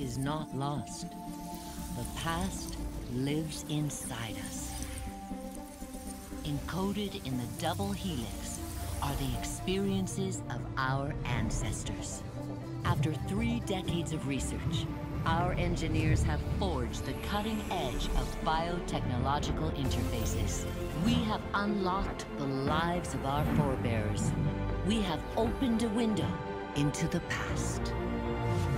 is not lost. The past lives inside us. Encoded in the double helix are the experiences of our ancestors. After three decades of research, our engineers have forged the cutting edge of biotechnological interfaces. We have unlocked the lives of our forebears. We have opened a window into the past.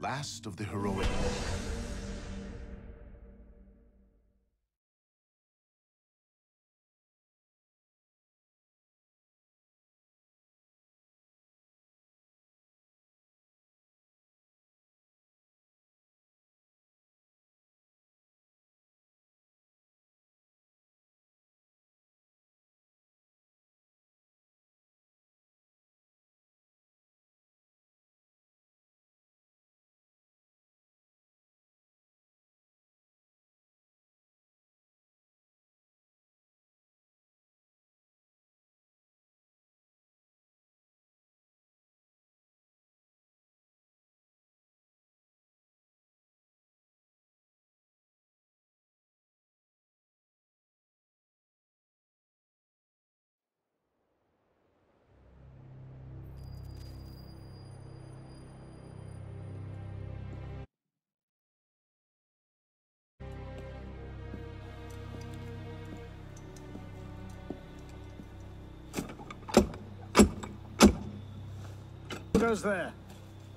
Last of the heroic. Goes there?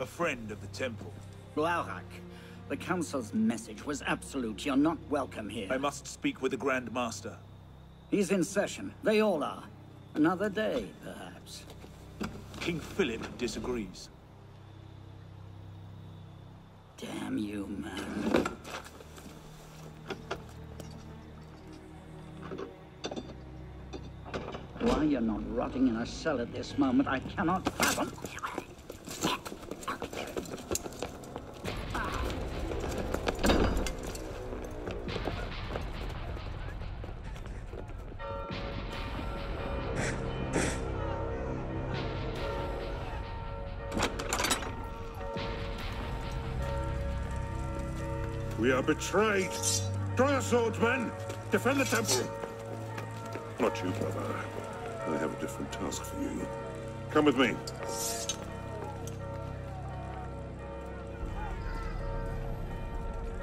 A friend of the temple. Blaurak. The Council's message was absolute. You're not welcome here. I must speak with the Grand Master. He's in session. They all are. Another day, perhaps. King Philip disagrees. Damn you, man. Why you're not rotting in a cell at this moment, I cannot fathom. We are betrayed. Draw your swords, men. Defend the temple. Not you, brother. I have a different task for you. Come with me.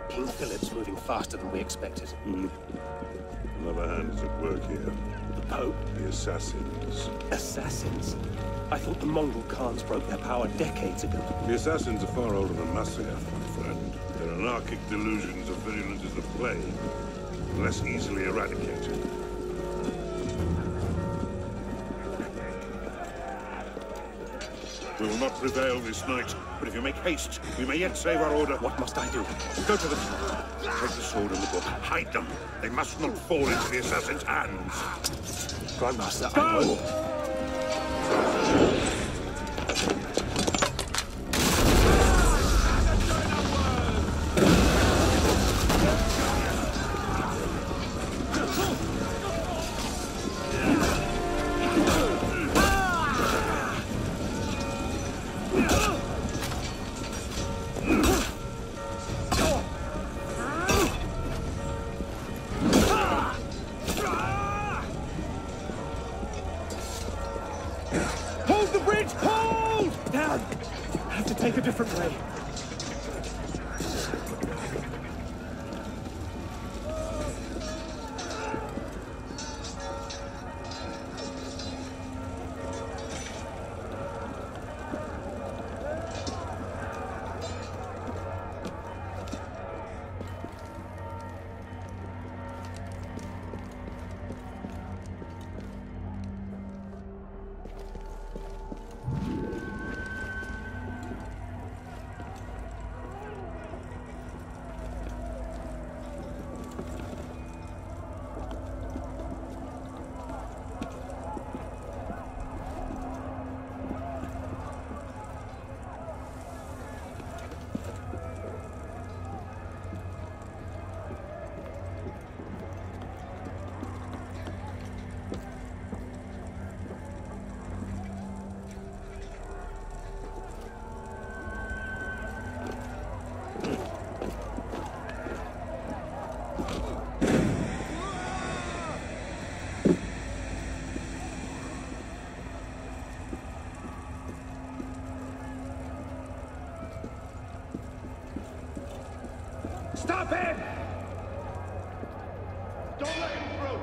King Philip's moving faster than we expected. Hmm. Another hand is at work here. The Pope? The assassins. Assassins? I thought the Mongol Khans broke their power decades ago. The assassins are far older than Masyaf, my friend. Their anarchic delusions are virulent as the plague, less easily eradicated. We will not prevail this night, but if you make haste, we may yet save our order. What must I do? Go to the tower. Take the sword and the book. Hide them. They must not fall into the assassin's hands. Grandmaster, I Hold the bridge! Hold! Down! I have to take a different way. Stop him! Don't let him through!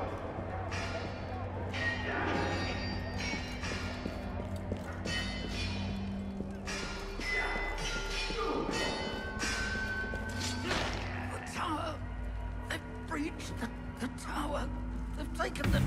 The tower! They've breached the, the tower! They've taken the...